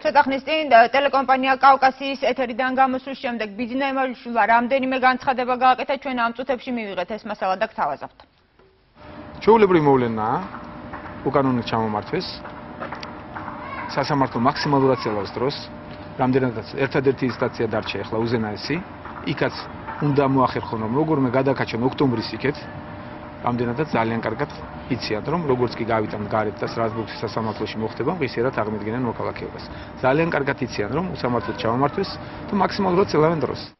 ცოტა ხნის წინ ტელეკომპანია კავკასიის ეთერიდან გამოსვლის შემდეგ ემალიშვილმა რამდენიმე განცხადება გააკეთა ჩვენ ამ წუთებში მივიღეთ. ეს მასალა და გთავაზობთ. ჩვეულებრივი მოვლენაა უკანონო ჩამომართვეს. სასამართლო მაქსიმალურად ცელავს დროს. რამდენადაც ერთადერთი ინსტანცია დარჩა ახლა უზენაესი. იქაც უნდა მოახერხონ რომ როგორმე გადაკაჩონ ოქტომბრის იქეთ რამდენადაც ძალიან კარგად იციან რომ როგორც კი გავიტანთ გარეთ და სტრასბურგის სასამართლოში მოხდება ღირსერად აღმედგენენ მოქალაქეობას ძალიან კარგად იციან რომ უსამართლოდ ჩავამართვეს და მაქსიმალურად ცელავენ დროს